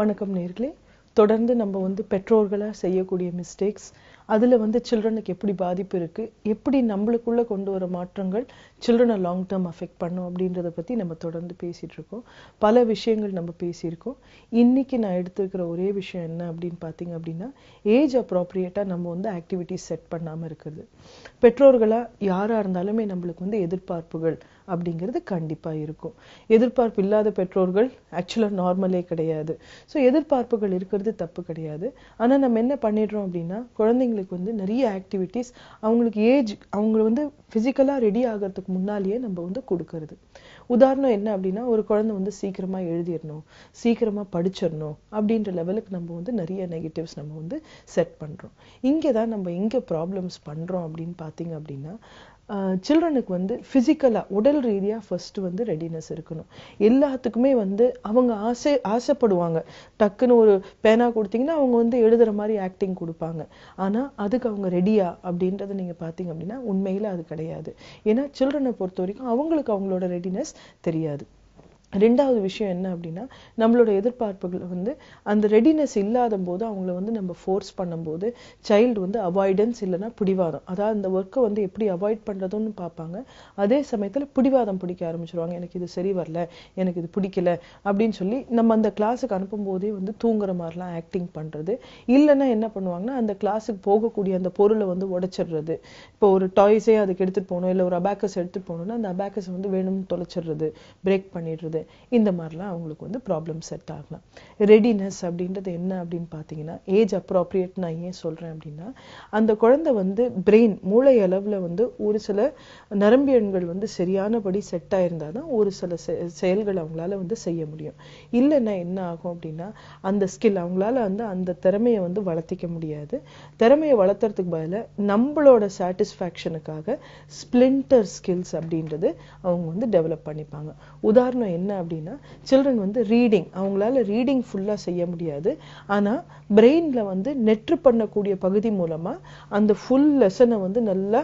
வணக்கம் நேர்களே. தொடர்ந்து நம்ம வந்து பெற்றோர்களாக செய்யக்கூடிய மிஸ்டேக்ஸ் அதில் வந்து சில்ட்ரனுக்கு எப்படி பாதிப்பு இருக்குது எப்படி நம்மளுக்குள்ளே கொண்டு வர மாற்றங்கள் சில்ட்ரனை லாங் டேர்ம் அஃபெக்ட் பண்ணும் அப்படின்றத பற்றி நம்ம தொடர்ந்து பேசிகிட்ருக்கோம் இருக்கோம். பல விஷயங்கள் நம்ம பேசியிருக்கோம். இன்னைக்கு நான் எடுத்திருக்கிற ஒரே விஷயம் என்ன அப்படின்னு பார்த்தீங்க அப்படின்னா ஏஜ் அப்ராப்ரியேட்டாக நம்ம வந்து ஆக்டிவிட்டிஸ் செட் பண்ணாமல் இருக்கிறது. பெற்றோர்களாக யாராக இருந்தாலுமே நம்மளுக்கு வந்து எதிர்பார்ப்புகள் அப்படிங்கிறது கண்டிப்பாக இருக்கும். எதிர்பார்ப்பு இல்லாத பெற்றோர்கள் ஆக்சுவலா நார்மலே கிடையாது. ஸோ எதிர்பார்ப்புகள் இருக்கிறது தப்பு கிடையாது. ஆனால் நம்ம என்ன பண்ணிடுறோம் அப்படின்னா குழந்தைங்களுக்கு வந்து நிறைய ஆக்டிவிட்டிஸ் அவங்களுக்கு ஏஜ் அவங்க வந்து ஃபிசிக்கலாக ரெடி ஆகிறதுக்கு முன்னாலேயே நம்ம வந்து கொடுக்கறது. உதாரணம் என்ன அப்படின்னா ஒரு குழந்தை வந்து சீக்கிரமாக எழுதிடணும் சீக்கிரமாக படிச்சிடணும் அப்படின்ற லெவலுக்கு நம்ம வந்து நிறைய நெகட்டிவ்ஸ் நம்ம வந்து செட் பண்ணுறோம் இங்கே தான் நம்ம எங்கே ப்ராப்ளம்ஸ் பண்ணுறோம் அப்படின்னு பார்த்தீங்க அப்படின்னா சில்ட்ரனுக்கு வந்து ஃபிசிக்கலாக உடல் ரீதியாக ஃபஸ்ட்டு வந்து ரெடினஸ் இருக்கணும். எல்லாத்துக்குமே வந்து அவங்க ஆசை ஆசைப்படுவாங்க. டக்குன்னு ஒரு பேனா கொடுத்தீங்கன்னா அவங்க வந்து எழுதுகிற மாதிரி ஆக்டிங் கொடுப்பாங்க. ஆனால் அதுக்கு அவங்க ரெடியா அப்படின்றத நீங்கள் பார்த்தீங்க அப்படின்னா உண்மையில் அது கிடையாது. ஏன்னா சில்ட்ரனை பொறுத்த வரைக்கும் அவங்களுக்கு அவங்களோட ரெடினஸ் தெரியாது. ரெண்டாவது விஷயம் என்ன அப்படின்னா நம்மளோட எதிர்பார்ப்புகள் வந்து அந்த ரெடினஸ் இல்லாத போது அவங்கள வந்து நம்ம ஃபோர்ஸ் பண்ணும்போது சைல்டு வந்து அவாய்டன்ஸ் இல்லைன்னா பிடிவாதம். அதாவது அந்த ஒர்க்கை வந்து எப்படி அவாய்ட் பண்ணுறதுன்னு பார்ப்பாங்க. அதே சமயத்தில் பிடிவாதம் பிடிக்க ஆரம்பிச்சிருவாங்க. எனக்கு இது சரி வரல எனக்கு இது பிடிக்கல அப்படின்னு சொல்லி நம்ம அந்த கிளாஸுக்கு அனுப்பும்போதே வந்து தூங்குற மாதிரிலாம் ஆக்டிங் பண்ணுறது இல்லைன்னா என்ன பண்ணுவாங்கன்னா அந்த கிளாஸுக்கு போகக்கூடிய அந்த பொருளை வந்து உடைச்சிடுறது. இப்போ ஒரு டாய்ஸே அதுக்கு எடுத்துகிட்டு போகணும் இல்லை ஒரு அபேக்கஸ் எடுத்துகிட்டு போகணும்னா அந்த அபேக்கஸ் வந்து வேணும்னு தொலைச்சிடுறது பிரேக் பண்ணிடுறது. இந்த மாதிரிலாம் அவங்களுக்கு வந்து ப்ராப்ளம் செட் ஆகலாம். ரெடினஸ் அப்படின்றது என்ன அப்படின்னு பார்த்தீங்கன்னா ஏஜ் அப்ராப்ரியேட் நான் ஏன் சொல்றேன் அப்படின்னா அந்த குழந்தை வந்து பிரெயின் மூளை அளவுல வந்து ஒரு சில நரம்பியன்கள் வந்து சரியானபடி செட் ஆயிருந்தா தான் ஒரு சில செயல்கள் அவங்களால வந்து செய்ய முடியும். இல்லைன்னா என்ன ஆகும் அப்படின்னா அந்த ஸ்கில் அவங்களால வந்து அந்த திறமையை வந்து வளர்த்திக்க முடியாது. திறமையை வளர்த்துறதுக்கு பதிலாக நம்மளோட சாட்டிஸ்ஃபேக்ஷனுக்காக ஸ்பிளிண்டர் ஸ்கில்ஸ் அப்படின்றது அவங்க வந்து டெவலப் பண்ணிப்பாங்க. உதாரணம் என்ன அப்படின்னா சில்ட்ரன் வந்து ரீடிங் அவங்களால ரீடிங் ஃபுல்லா செய்ய முடியாது. ஆனா பிரெயினில் வந்து நெற்று பண்ணக்கூடிய பகுதி மூலமா அந்த ஃபுல் லெசனை வந்து நல்லா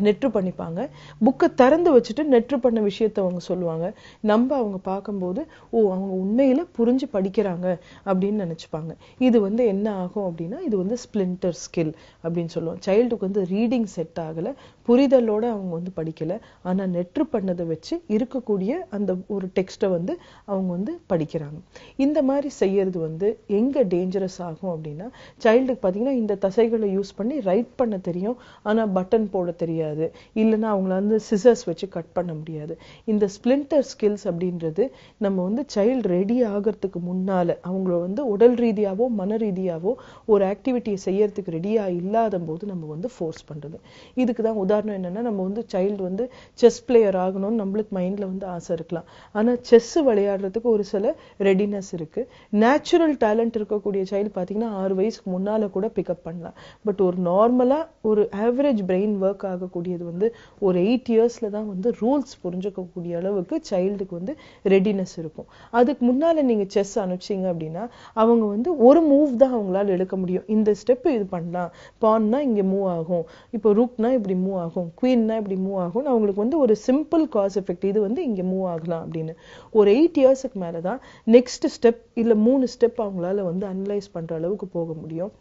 நெற்று பண்ணிப்பாங்க. புக்கை திறந்து வச்சுட்டு நெற்று பண்ண விஷயத்த அவங்க சொல்லுவாங்க. நம்ம அவங்க பார்க்கும்போது ஓ அவங்க உண்மையில புரிஞ்சு படிக்கிறாங்க அப்படின்னு நினைச்சுப்பாங்க. இது வந்து என்ன ஆகும் அப்படின்னா இது வந்து ஸ்பிளிண்டர் ஸ்கில் அப்படின்னு சொல்லுவோம். சைல்டுக்கு வந்து ரீடிங் செட் ஆகல புரிதலோடு அவங்க வந்து படிக்கல. ஆனால் நெற்று பண்ணதை வச்சு இருக்கக்கூடிய அந்த ஒரு டெக்ஸ்ட்டை வந்து அவங்க வந்து படிக்கிறாங்க. இந்த மாதிரி செய்யறது வந்து எங்கே டேஞ்சரஸ் ஆகும் அப்படின்னா சைல்டுக்கு பார்த்தீங்கன்னா இந்த தசைகளை யூஸ் பண்ணி ரைட் பண்ண தெரியும். ஆனால் பட்டன் போட தெரியாது. இல்லைன்னா அவங்கள வந்து சிசர்ஸ் வச்சு கட் பண்ண முடியாது. இந்த ஸ்பிளிண்டர் ஸ்கில்ஸ் அப்படின்றது நம்ம வந்து சைல்டு ரெடி ஆகிறதுக்கு முன்னால் அவங்கள வந்து உடல் ரீதியாகவோ மன ரீதியாகவோ ஒரு ஆக்டிவிட்டியை செய்யறதுக்கு ரெடியாக இல்லாத போது நம்ம வந்து ஃபோர்ஸ் பண்ணுறது இதுக்கு தான் உதாரணம் என்னன்னா நம்ம வந்து சைல்டு வந்து செஸ் பிளேயர் ஆகணும்னு நம்மளுக்கு மைண்டில் வந்து ஆசை இருக்கலாம். ஆனால் செஸ்ஸு விளையாடுறதுக்கு ஒரு சில ரெடினஸ் இருக்கு. நேச்சுரல் டேலண்ட் இருக்கக்கூடிய சைல்டு பார்த்திங்கன்னா ஆறு வயசுக்கு முன்னால் கூட பிக்கப் பண்ணலாம். பட் ஒரு நார்மலாக ஒரு ஆவரேஜ் பிரெயின் ஒர்க் ஆகக்கூடியது வந்து ஒரு எயிட் இயர்ஸ்ல தான் வந்து ரூல்ஸ் புரிஞ்சுக்கக்கூடிய அளவுக்கு சைல்டுக்கு வந்து ரெடினஸ் இருக்கும். அதுக்கு முன்னால நீங்க செஸ் அனுப்பிச்சீங்க அப்படின்னா அவங்க வந்து ஒரு மூவ் தான் அவங்களால எடுக்க முடியும். இந்த ஸ்டெப் இது பண்ணலாம். பான்னா இங்கே மூவ் ஆகும். இப்போ ரூக்னா இப்படி மூவ் ஆகும் குவீன்னா இப்படி மூவ் ஆகும் அவங்களுக்கு வந்து ஒரு சிம்பிள் காஸ் எஃபெக்ட் இது வந்து இங்க மூவ் ஆகலாம் அப்படின்னு. ஒரு எயிட் இயர்ஸுக்கு மேலதான் நெக்ஸ்ட் ஸ்டெப் இல்ல மூணு ஸ்டெப் அவங்களால வந்து அனலைஸ் பண்ற அளவுக்கு போக முடியும்.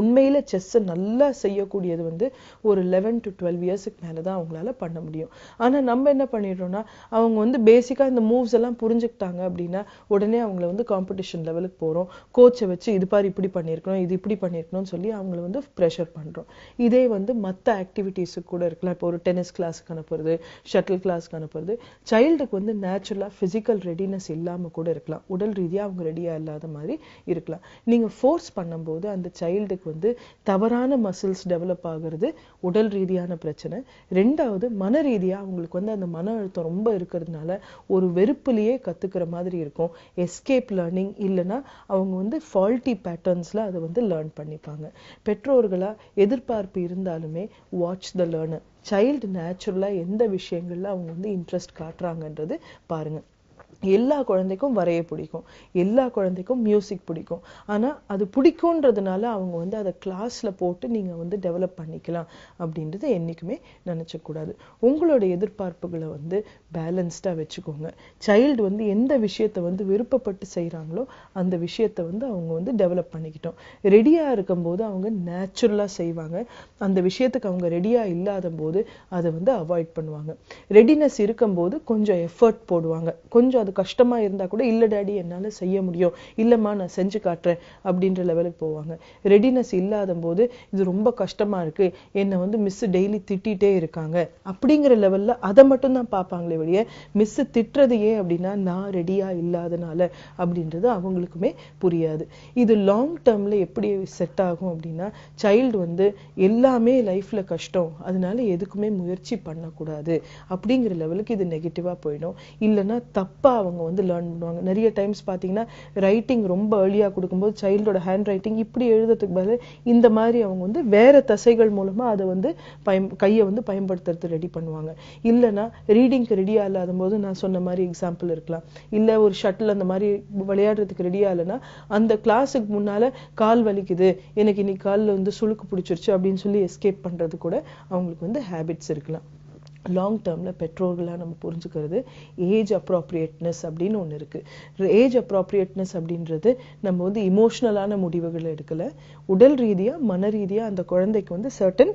உண்மையில் செஸ்ஸை நல்லா செய்யக்கூடியது வந்து ஒரு லெவன் டு டுவெல் இயர்ஸுக்கு மேலே தான் அவங்களால பண்ண முடியும். ஆனால் நம்ம என்ன பண்ணிடுறோம்னா அவங்க வந்து பேசிக்காக இந்த மூவ்ஸ் எல்லாம் புரிஞ்சுக்கிட்டாங்க அப்படின்னா உடனே அவங்கள வந்து காம்படிஷன் லெவலுக்கு போகிறோம் கோச்சை வச்சு இது பாரு இப்படி பண்ணியிருக்கணும் இது இப்படி பண்ணியிருக்கணும்னு சொல்லி அவங்கள வந்து ப்ரெஷர் பண்ணுறோம் இதே வந்து மற்ற ஆக்டிவிட்டீஸுக்கு கூட இருக்கலாம். இப்போ ஒரு டென்னிஸ் கிளாஸுக்கு அனுப்புறது ஷட்டில் கிளாஸுக்கு அனுப்புறது சைல்டுக்கு வந்து நேச்சுரலாக ஃபிசிக்கல் ரெடினஸ் இல்லாமல் கூட இருக்கலாம். உடல் ரீதியாக அவங்க ரெடியாக இல்லாத மாதிரி இருக்கலாம். நீங்கள் ஃபோர்ஸ் பண்ணும்போது அந்த சைல்டு பேருக்கு வந்து தவறான மசில்ஸ் டெவலப் ஆகிறது உடல் ரீதியான பிரச்சனை. ரெண்டாவது மன ரீதியாக அவங்களுக்கு வந்து அந்த மன அழுத்தம் ரொம்ப இருக்கிறதுனால ஒரு வெறுப்புலேயே கற்றுக்கிற மாதிரி இருக்கும். எஸ்கேப் லேர்னிங் இல்லைன்னா அவங்க வந்து ஃபால்ட்டி பேட்டர்ன்ஸில் அதை வந்து லேர்ன் பண்ணிப்பாங்க. பெற்றோர்களாக எதிர்பார்ப்பு இருந்தாலுமே வாட்ச் த லேர்னர் சைல்டு நேச்சுரலாக எந்த விஷயங்களில் அவங்க வந்து இன்ட்ரெஸ்ட் காட்டுறாங்கன்றது பாருங்க. எல்லா குழந்தைக்கும் வரைய பிடிக்கும். எல்லா குழந்தைக்கும் மியூசிக் பிடிக்கும். ஆனால் அது பிடிக்கும்ன்றதுனால அவங்க வந்து அதை கிளாஸில் போட்டு நீங்கள் வந்து டெவலப் பண்ணிக்கலாம் அப்படின்றது என்றைக்குமே நினச்சக்கூடாது. உங்களோட எதிர்பார்ப்புகளை வந்து பேலன்ஸ்டாக வச்சுக்கோங்க. சைல்டு வந்து எந்த விஷயத்தை வந்து விருப்பப்பட்டு செய்கிறாங்களோ அந்த விஷயத்தை வந்து அவங்க வந்து டெவலப் பண்ணிக்கிட்டோம். ரெடியாக இருக்கும்போது அவங்க நேச்சுரலாக செய்வாங்க. அந்த விஷயத்துக்கு அவங்க ரெடியாக இல்லாத போது அதை வந்து அவாய்ட் பண்ணுவாங்க. ரெடினஸ் இருக்கும்போது கொஞ்சம் எஃபர்ட் போடுவாங்க. கொஞ்சம் அது கஷ்டமா இருந்தால் கூட இல்லை டாடி என்னால் செய்ய முடியும். இல்லைம்மா நான் செஞ்சு காட்டுறேன். அப்படின்ற லெவலுக்கு போவாங்க. ரெடினஸ் இல்லாத போது இது ரொம்ப கஷ்டமாக இருக்குது என்னை வந்து மிஸ்ஸு டெய்லி திட்டிகிட்டே இருக்காங்க. அப்படிங்கிற லெவலில் அதை மட்டும் தான் பார்ப்பாங்களே வழிய மிஸ்ஸு திட்டுறது ஏன் அப்படின்னா நான் ரெடியாக இல்லாதனால அப்படின்றது அவங்களுக்குமே புரியாது. இது லாங் டேர்மில் எப்படி செட் ஆகும் அப்படின்னா சைல்டு வந்து எல்லாமே லைஃப்பில் கஷ்டம். அதனால எதுக்குமே முயற்சி பண்ணக்கூடாது. அப்படிங்கிற லெவலுக்கு இது நெகட்டிவாக போயிடும். இல்லைன்னா தப்பாக அவங்க வந்து லேர்ன் பண்ணுவாங்க. நிறைய டைம்ஸ் பார்த்தீங்கன்னா ரைட்டிங் ரொம்ப ஏர்லியாக கொடுக்கும்போது சைல்டோட ஹேண்ட் ரைட்டிங் இப்படி எழுதுறதுக்கு பதில் இந்த மாதிரி அவங்க வந்து வேற தசைகள் மூலமா அதை வந்து பயம் கையை வந்து பயன்படுத்துறது ரெடி பண்ணுவாங்க. இல்லைன்னா ரீடிங்க்கு ரெடியாக இல்லாத போது நான் சொன்ன மாதிரி எக்ஸாம்பிள் இருக்கலாம். இல்ல ஒரு ஷட்டில் அந்த மாதிரி விளையாடுறதுக்கு ரெடியாக இல்லைன்னா அந்த கிளாஸுக்கு முன்னால கால் வலிக்குது. எனக்கு இன்னைக்கு காலில் வந்து சுழுக்கு பிடிச்சிருச்சு அப்படின்னு சொல்லி எஸ்கேப் பண்றது கூட அவங்களுக்கு வந்து ஹேபிட்ஸ் இருக்கலாம். லாங் டேர்மில் பெற்றோர்களாக நம்ம புரிஞ்சுக்கிறது ஏஜ் அப்ராப்ரியேட்னஸ் அப்படின்னு ஒன்று இருக்குது ஏஜ் அப்ராப்ரியேட்னஸ் அப்படின்றது நம்ம வந்து இமோஷனலான முடிவுகள் எடுக்கலை. உடல் ரீதியாக மன ரீதியாக அந்த குழந்தைக்கு வந்து சர்டன்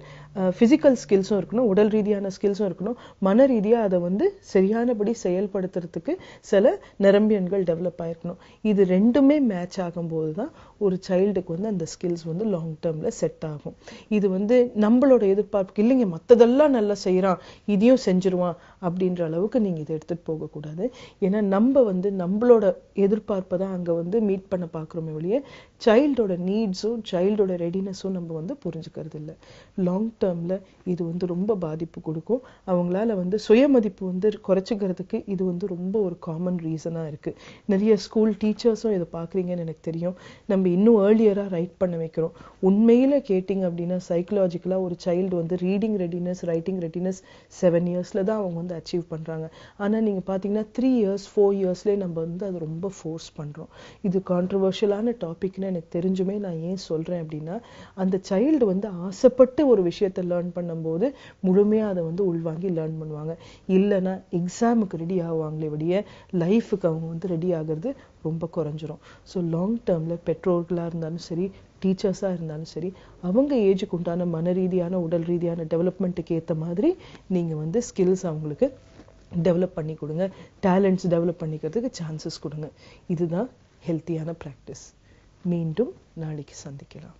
ஃபிசிக்கல் ஸ்கில்ஸும் இருக்கணும் உடல் ரீதியான ஸ்கில்ஸும் இருக்கணும். மன ரீதியாக அதை வந்து சரியானபடி செயல்படுத்துறதுக்கு சில நிரம்பியன்கள் டெவலப் ஆகிருக்கணும் இது ரெண்டுமே மேட்ச் ஆகும்போது தான் ஒரு சைல்டுக்கு வந்து அந்த ஸ்கில்ஸ் வந்து லாங் டேர்மில் செட் ஆகும். இது வந்து நம்மளோட எதிர்பார்ப்புக்கு இல்லைங்க மற்றதெல்லாம் நல்லா செய்கிறான் இதையும் செஞ்சிருவான் அப்படின்ற அளவுக்கு நீங்கள் இதை எடுத்துட்டு போகக்கூடாது. ஏன்னா நம்ம வந்து நம்மளோட எதிர்பார்ப்பை தான் அங்கே வந்து மீட் பண்ண பார்க்குறோமே ஒழிய சைல்டோட நீட்ஸும் சைல்டோட ரெடினஸும் நம்ம வந்து புரிஞ்சுக்கிறது இல்லை. லாங் டேர்மில் இது வந்து ரொம்ப பாதிப்பு கொடுக்கும். அவங்களால வந்து சுயமதிப்பு வந்து குறைச்சிக்கிறதுக்கு இது வந்து ரொம்ப ஒரு காமன் ரீசனாக இருக்கு. நிறைய ஸ்கூல் டீச்சர்ஸும் இதை பார்க்குறீங்கன்னு எனக்கு தெரியும். நம்ம இன்னும் ஏர்லியராக ரைட் பண்ண வைக்கிறோம். உண்மையில கேட்டிங்க அப்படின்னா சைக்கலாஜிக்கலாக ஒரு சைல்டு வந்து reading readiness writing readiness seven இயர்ஸில் தான் அவங்க வந்து அச்சீவ் பண்ணுறாங்க ஆனால் நீங்கள் பார்த்தீங்கன்னா த்ரீ இயர்ஸ் ஃபோர் இயர்ஸ்லேயே நம்ம வந்து அது ரொம்ப ஃபோர்ஸ் பண்ணுறோம் இது கான்ட்ரவர்ஷியலான டாபிக்னு எனக்கு தெரிஞ்சுமே நான் ஏன் சொல்கிறேன் அப்படின்னா அந்த சைல்டு வந்து ஆசைப்பட்டு ஒரு விஷயத்தை லேர்ன் பண்ணும்போது முழுமையாக அதை வந்து உள்வாங்கி லேர்ன் பண்ணுவாங்க. இல்லைன்னா எக்ஸாமுக்கு ரெடி ஆகுவாங்களே விடிய லைஃபுக்கு அவங்க வந்து ரெடி ஆகிறது ரொம்ப குறைஞ்சிரும். ஸோ லாங் டேர்மில் பெற்றோர்களாக இருந்தாலும் சரி டீச்சர்ஸாக இருந்தாலும் சரி அவங்க ஏஜுக்கு உண்டான மன ரீதியான உடல் ரீதியான டெவலப்மெண்ட்டுக்கு ஏற்ற மாதிரி நீங்கள் வந்து ஸ்கில்ஸ் அவங்களுக்கு டெவலப் பண்ணி கொடுங்க. டேலண்ட்ஸ் டெவலப் பண்ணிக்கிறதுக்கு சான்சஸ் கொடுங்க. இதுதான் ஹெல்த்தியான ப்ராக்டிஸ் மீண்டும் நாளைக்கு சந்திக்கலாம்.